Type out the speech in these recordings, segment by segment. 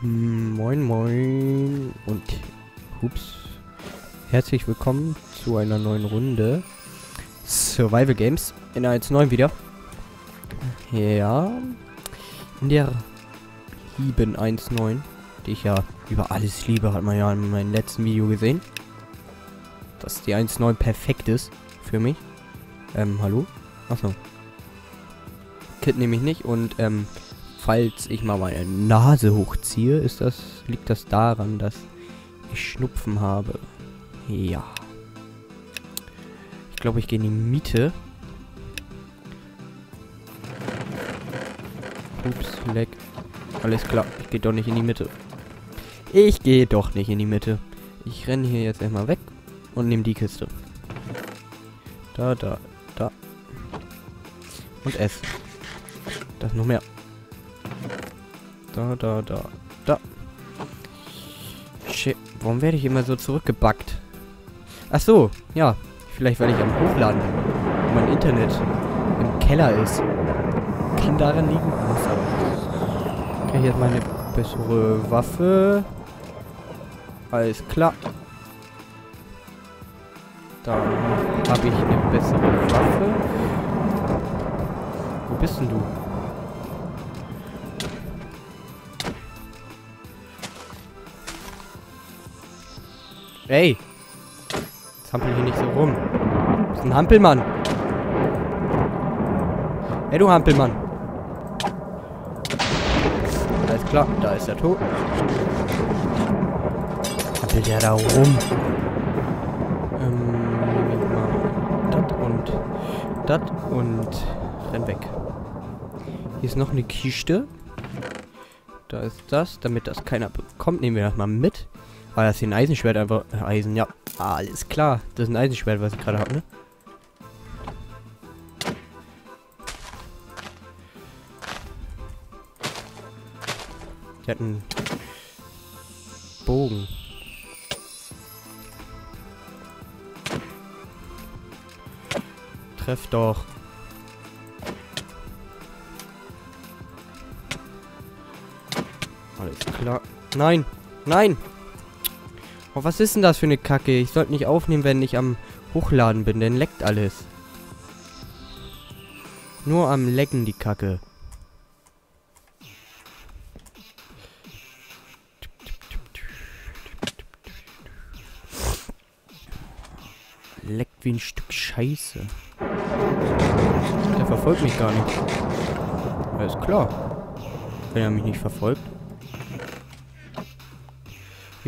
Moin moin und hups. Herzlich willkommen zu einer neuen Runde Survival Games in der 1.9 wieder. Ja, in der lieben 1.9, die ich ja über alles liebe, hat man ja in meinem letzten Video gesehen. Dass die 1.9 perfekt ist für mich. Ähm, hallo? Achso. Kit nehme ich nicht und ähm, falls ich mal meine Nase hochziehe, ist das, liegt das daran, dass ich Schnupfen habe. Ja. Ich glaube, ich gehe in die Miete. Ups, leck. Alles klar, ich gehe doch nicht in die Mitte. Ich gehe doch nicht in die Mitte. Ich renne hier jetzt erstmal weg und nehme die Kiste. Da, da, da. Und S. Das noch mehr. Da, da, da, da. Shit, warum werde ich immer so zurückgebackt? Ach so, ja. Vielleicht, weil ich am Hochladen bin. Mein Internet im Keller ist. Kann daran liegen. Muss aber. Okay, hier ist meine bessere Waffe. Alles klar. Da habe ich eine bessere Waffe. Wo bist denn du? Ey! Jetzt hampel hier nicht so rum. Das ist ein Hampelmann. Ey, du Hampelmann. Alles klar, da ist er tot. Hampelt der da rum? Ähm, das und das und renn weg. Hier ist noch eine Kiste. Da ist das, damit das keiner bekommt. Nehmen wir das mal mit. Ah, das ist ein Eisenschwert einfach. Eisen, ja. Ah, alles klar. Das ist ein Eisenschwert, was ich gerade habe, ne? Die hat einen Bogen. Treff doch. Alles klar. Nein! Nein! Oh, was ist denn das für eine Kacke? Ich sollte nicht aufnehmen, wenn ich am Hochladen bin, denn leckt alles. Nur am Lecken die Kacke. Leckt wie ein Stück Scheiße. Der verfolgt mich gar nicht. Alles klar. Wenn er mich nicht verfolgt.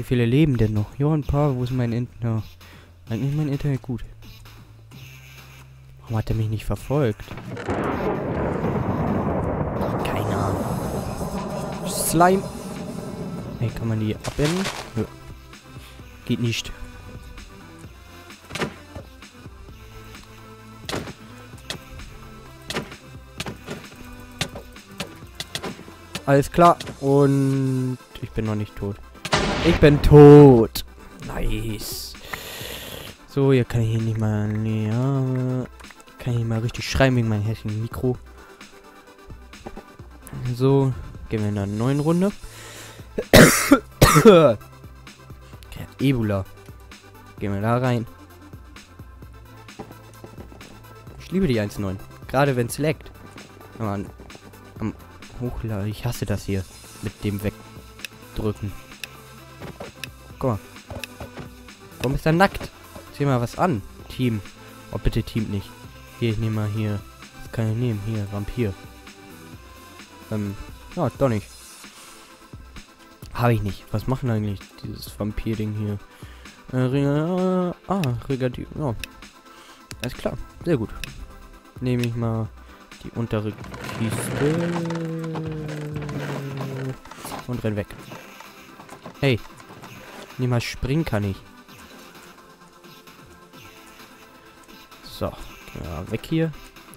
Wie viele leben denn noch? Ja, ein paar. Wo ist mein Internet? Ja. Eigentlich mein Internet gut. Warum hat er mich nicht verfolgt? Keine Ahnung. Slime. Hey, kann man die abwenden? Nö. Geht nicht. Alles klar. Und ich bin noch nicht tot. Ich bin tot. Nice. So, hier kann ich hier nicht mal... Ja, kann ich mal richtig schreiben wegen meinem hässlichen Mikro. So, gehen wir in einer neuen Runde. okay, Ebola. Gehen wir da rein. Ich liebe die 1.9. Gerade wenn es leckt. Am, am Hochladen. Ich hasse das hier. Mit dem Wegdrücken. Guck mal. Warum ist er nackt? Zieh mal was an. Team. Oh, bitte Team nicht. Hier, ich nehme mal hier. Was kann ich nehmen? Hier, Vampir. Ähm, ja, doch nicht. Habe ich nicht. Was machen eigentlich dieses Vampir-Ding hier? Äh, Ringer, äh, ah, Regadier. Ja. Alles klar. Sehr gut. Nehme ich mal die untere Kiste. Und renn weg. Hey, Nee, mal springen kann ich. So. Ja, weg hier.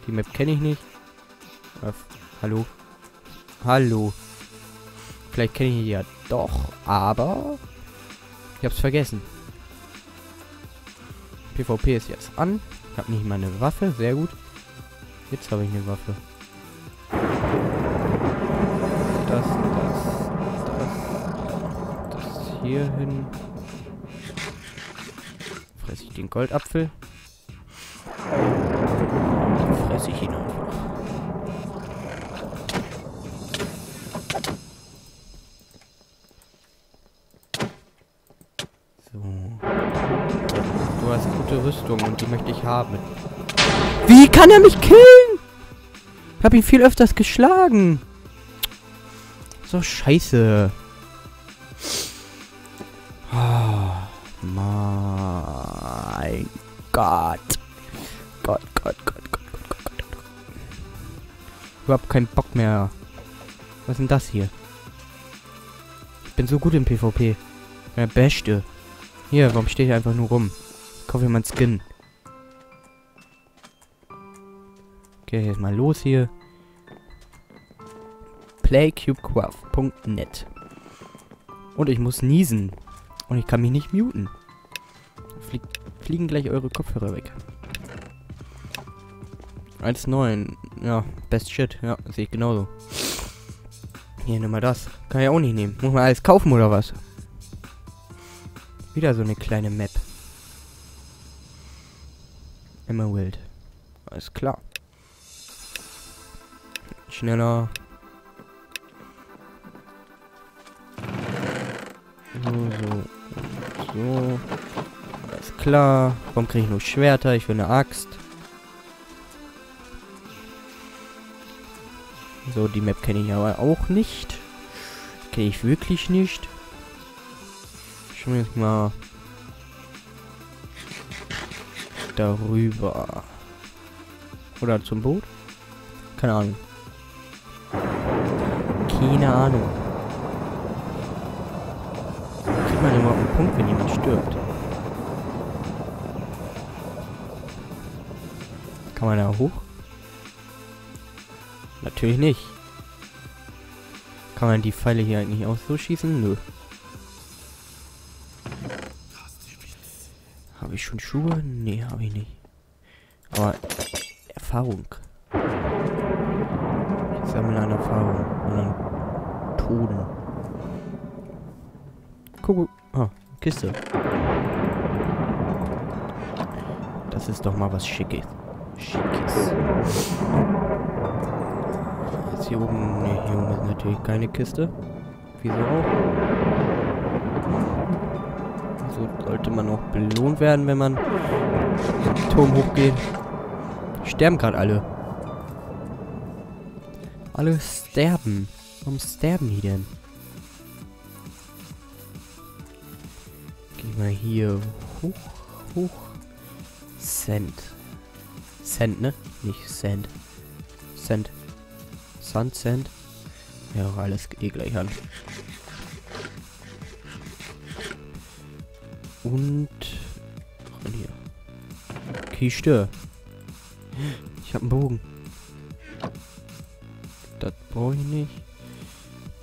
Die Map kenne ich nicht. Äh, hallo? Hallo. Vielleicht kenne ich die ja doch, aber... Ich hab's vergessen. PvP ist jetzt an. Ich habe nicht mal eine Waffe. Sehr gut. Jetzt habe ich eine Waffe. Hier hin. Fresse ich den Goldapfel. Dann fresse ich ihn einfach. So. Du hast gute Rüstung und die möchte ich haben. Wie kann er mich killen? Ich habe ihn viel öfters geschlagen. So scheiße. Gott. Gott, Gott, Gott, Gott, Gott, Gott, Gott. Überhaupt keinen Bock mehr. Was ist denn das hier? Ich bin so gut im PvP. Der Beste. Hier, warum steht hier einfach nur rum? Ich kaufe mir mal Skin. Okay, jetzt mal los hier. playcubecraft.net Und ich muss niesen. Und ich kann mich nicht muten. Flie fliegen gleich eure Kopfhörer weg. 1,9. Ja, best shit. Ja, sehe ich genauso. Hier, nimm mal das. Kann ich auch nicht nehmen. Muss man alles kaufen oder was? Wieder so eine kleine Map. Emerald. Alles klar. Schneller. Klar. Warum kriege ich nur Schwerter? Ich will eine Axt. So, die Map kenne ich aber auch nicht. Kenne ich wirklich nicht. Wir jetzt mal darüber. Oder zum Boot? Keine Ahnung. Keine Ahnung. Kriegt man immer einen Punkt, wenn jemand stirbt? Kann man da hoch? Natürlich nicht. Kann man die Pfeile hier eigentlich auch so schießen? Nö. Habe ich schon Schuhe? Nee, habe ich nicht. Aber Erfahrung. Ich sammle an Erfahrung und an Toten. Guck, ah, Kiste. Das ist doch mal was Schickes. Schickes. Jetzt hier oben, ne, hier oben ist natürlich keine Kiste. Wieso auch? So sollte man auch belohnt werden, wenn man den Turm hochgeht. Sterben gerade alle. Alle sterben. Warum sterben die denn? Geh mal hier hoch, hoch. Cent. Cent, ne? Nicht Cent. Cent. Sun Cent. Ja, alles eh gleich an. Und... Und hier. Kiste. Ich habe einen Bogen. Das brauche ich nicht.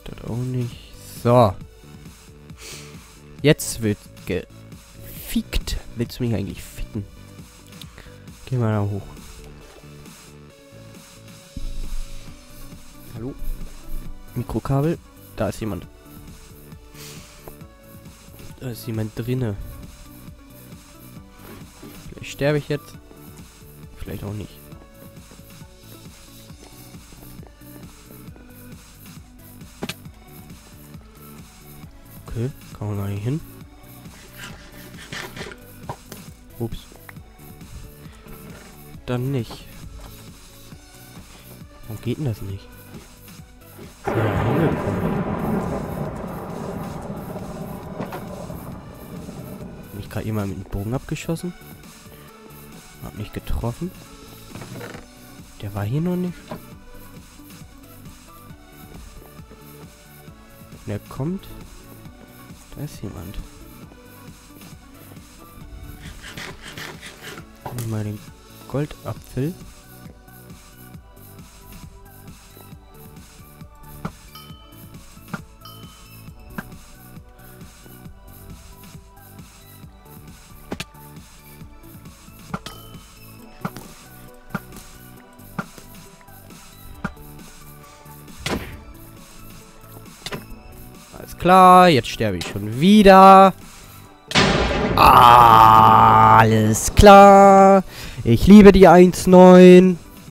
Das auch nicht. So. Jetzt wird gefickt. Willst du mich eigentlich ficken? Geh mal da hoch. Mikrokabel. Da ist jemand. Da ist jemand drinne. Vielleicht sterbe ich jetzt. Vielleicht auch nicht. Okay, kann man gar nicht hin. Ups. Dann nicht. Warum geht denn das nicht? Hab mich gerade jemand mit dem Bogen abgeschossen? Hab mich getroffen. Der war hier noch nicht. Der kommt. Da ist jemand. Wir mal den Goldapfel. Klar, jetzt sterbe ich schon wieder. Alles klar. Ich liebe die 1.9.